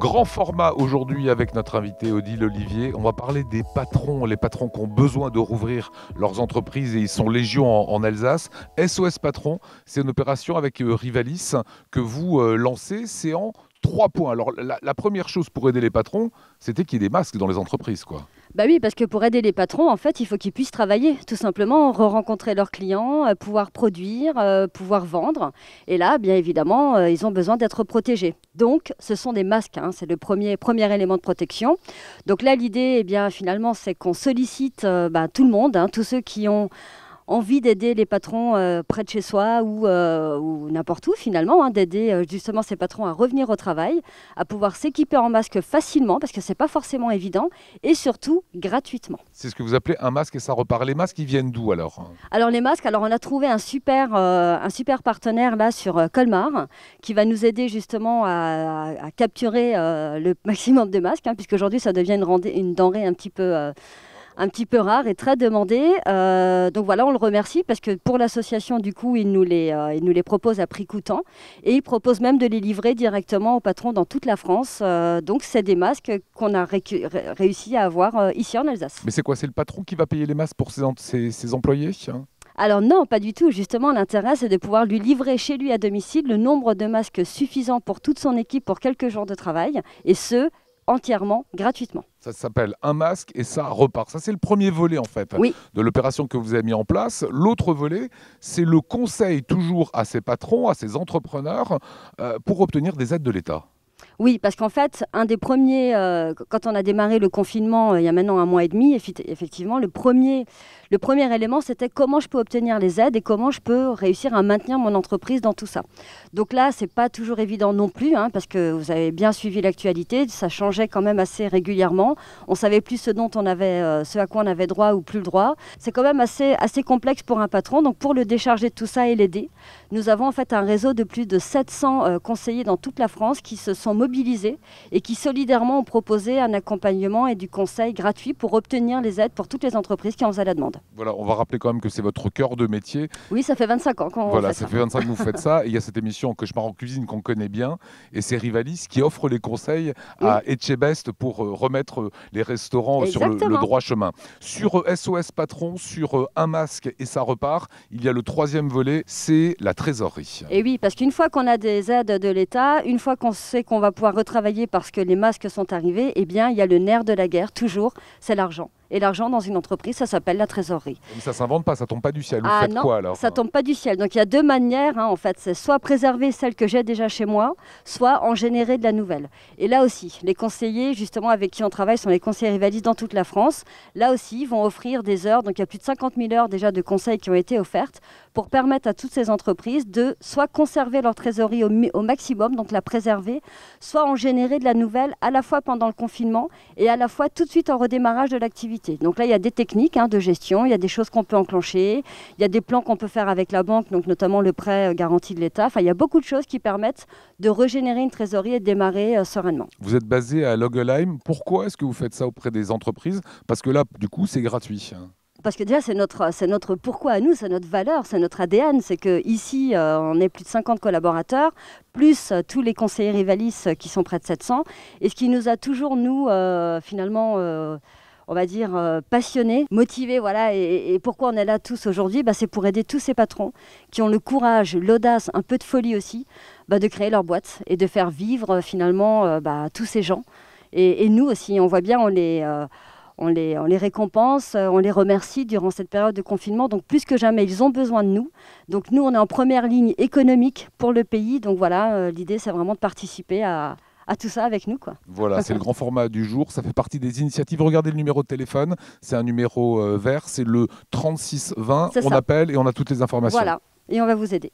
Grand format aujourd'hui avec notre invité Odile Olivier. On va parler des patrons, les patrons qui ont besoin de rouvrir leurs entreprises et ils sont légion en, Alsace. SOS Patron, c'est une opération avec euh, Rivalis que vous euh, lancez. C'est en trois points. Alors la, première chose pour aider les patrons, c'était qu'il y ait des masques dans les entreprises, quoi. Bah oui, parce que pour aider les patrons, en fait, il faut qu'ils puissent travailler, tout simplement, re-rencontrer leurs clients, euh, pouvoir produire, euh, pouvoir vendre. Et là, bien évidemment, euh, ils ont besoin d'être protégés. Donc, ce sont des masques, hein, c'est le premier, premier élément de protection. Donc là, l'idée, eh bien, finalement, c'est qu'on sollicite bah, tout le monde, hein, tous ceux qui ont envie d'aider les patrons euh, près de chez soi ou, euh, ou n'importe où finalement, hein, d'aider euh, justement ces patrons à revenir au travail, à pouvoir s'équiper en masque facilement parce que c'est pas forcément évident et surtout gratuitement. C'est ce que vous appelez un masque et ça repart. Les masques, ils viennent d'où alors? Alors les masques, alors on a trouvé un super, un super partenaire là sur Colmar qui va nous aider justement à, capturer le maximum de masques hein, puisqu'aujourd'hui ça devient une, une denrée un petit peu un petit peu rare et très demandé. Euh, donc voilà, on le remercie parce que pour l'association, du coup, il nous, les, euh, il nous les propose à prix coûtant et il propose même de les livrer directement aux patrons dans toute la France. Euh, donc c'est des masques qu'on a réussi à avoir ici en Alsace. Mais c'est quoi C'est le patron qui va payer les masques pour ses, ses, employés alors non, pas du tout. Justement, l'intérêt, c'est de pouvoir lui livrer chez lui à domicile le nombre de masques suffisant pour toute son équipe pour quelques jours de travail, et ce, entièrement gratuitement. Ça s'appelle un masque et ça repart. Ça, c'est le premier volet en fait de l'opération que vous avez mis en place. L'autre volet, c'est le conseil toujours à ses patrons, à ses entrepreneurs euh, pour obtenir des aides de l'État. Oui, parce qu'en fait, un des premiers, euh, quand on a démarré le confinement euh, il y a maintenant un mois et demi, effectivement, le premier, le premier élément, c'était comment je peux obtenir les aides et comment je peux réussir à maintenir mon entreprise dans tout ça. Donc là, c'est pas toujours évident non plus, hein, parce que vous avez bien suivi l'actualité, ça changeait quand même assez régulièrement. On savait plus ce dont on avait, euh, ce à quoi on avait droit ou plus le droit. C'est quand même assez, assez complexe pour un patron. Donc pour le décharger de tout ça et l'aider, nous avons en fait un réseau de plus de 700 conseillers dans toute la France qui se sont mobilisés et qui solidairement ont proposé un accompagnement et du conseil gratuit pour obtenir les aides pour toutes les entreprises qui en faisaient la demande. Voilà, on va rappeler quand même que c'est votre cœur de métier. Oui, ça fait 25 ans qu'on voilà, fait ça. fait 25 ans que vous faites ça. Et il y a cette émission Cauchemar en cuisine qu'on connaît bien. Et c'est Rivalis qui offre les conseils à Etchebest pour euh, remettre euh, les restaurants sur le, droit chemin. Sur SOS euh, Patron, sur un masque et ça repart, il y a le troisième volet, c'est la trésorerie. Et oui, parce qu'une fois qu'on a des aides de l'État, une fois qu'on sait qu'on va pouvoir retravailler parce que les masques sont arrivés, eh bien, il y a le nerf de la guerre, toujours, c'est l'argent. Et l'argent dans une entreprise, ça s'appelle la trésorerie. Mais ça s'invente pas, ça tombe pas du ciel. Vous ah faites non, quoi alors Ça tombe pas du ciel. Donc il y a deux manières, hein, en fait. C'est soit préserver celle que j'ai déjà chez moi, soit en générer de la nouvelle. Et là aussi, les conseillers, justement, avec qui on travaille, sont les conseillers rivalistes dans toute la France. Là aussi, ils vont offrir des heures. Donc il y a plus de 50 000 heures déjà de conseils qui ont été offertes pour permettre à toutes ces entreprises de soit conserver leur trésorerie au, au maximum, donc la préserver, soit en générer de la nouvelle à la fois pendant le confinement et à la fois tout de suite en redémarrage de l'activité. Donc là, il y a des techniques hein, de gestion, il y a des choses qu'on peut enclencher, il y a des plans qu'on peut faire avec la banque, donc notamment le prêt euh, garanti de l'État. Enfin, il y a beaucoup de choses qui permettent de régénérer une trésorerie et de démarrer euh, sereinement. Vous êtes basé à Logelheim. Pourquoi est-ce que vous faites ça auprès des entreprises? Parce que là, du coup, c'est gratuit. Parce que déjà, c'est notre, c'est notre pourquoi à nous, c'est notre valeur, c'est notre ADN. C'est qu'ici, euh, on est plus de 50 collaborateurs, plus euh, tous les conseillers rivalistes euh, qui sont près de 700. Et ce qui nous a toujours, nous, finalement, on va dire, passionnés, motivés. Voilà. Et, pourquoi on est là tous aujourd'hui bah, C'est pour aider tous ces patrons qui ont le courage, l'audace, un peu de folie aussi, bah, de créer leur boîte et de faire vivre finalement bah, tous ces gens. Et, nous aussi, on voit bien, on les on les, on les récompense, euh, on les remercie durant cette période de confinement. Donc plus que jamais, ils ont besoin de nous. Donc nous, on est en première ligne économique pour le pays. Donc voilà, euh, l'idée, c'est vraiment de participer à, tout ça avec nous. Quoi. Voilà, c'est le grand format du jour. Ça fait partie des initiatives. Regardez le numéro de téléphone. C'est un numéro euh, vert. C'est le 3620. On appelle et on a toutes les informations. Voilà, et on va vous aider.